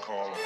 call.